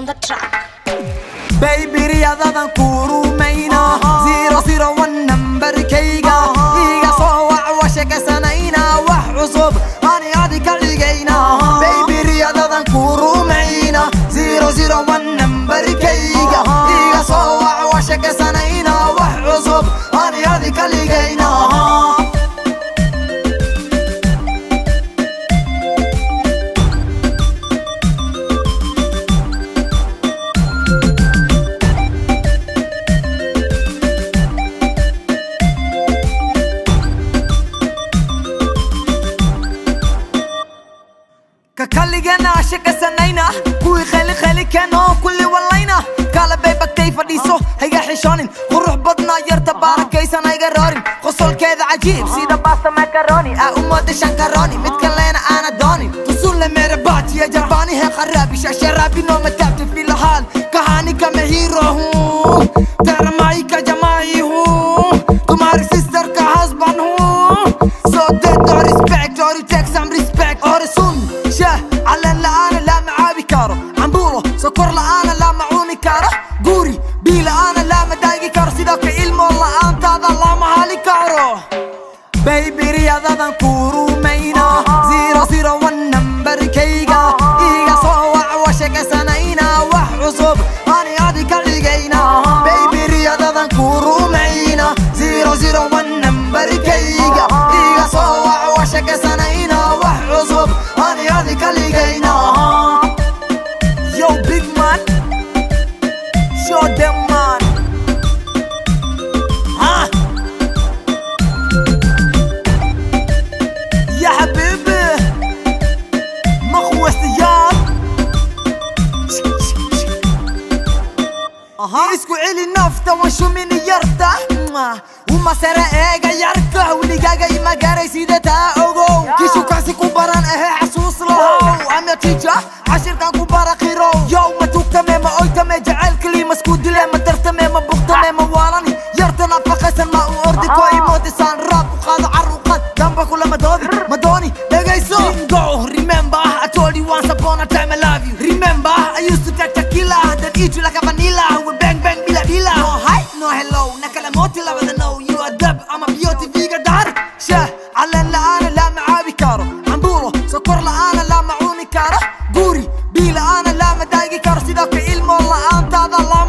on the track. baby riyadadan ku ككلجنا عشق سنينا كوي خلي خلي كانوا كل ولينا قال بيبا كيف ديسو هيا حشانين وروح بدنا يرتا باركيس أنا يقرارين خصول كذا عجيب سيدا باستا مكروني. أمود شنكروني. متكلينا أنا دوني. تصول لميربات يا جرباني. هي خرابي شاشرابي نوم تابت في الحال كهاني كمهيرو هو. ترى معي كجماعي هو. sister का husband हूँ So they don't respect or you take some respect or قوري بي لأنا لا مدايقي كارو سيداك علم والله أنت هذا الله مهالي كارو بيبي رياضة كورو أها اسكو علي نفتا وشو من يرتا وما سرا ايغا يركا وليغاغا بيلا أنا لا مدايقي كارو سيداك علم والله أنت هذا الله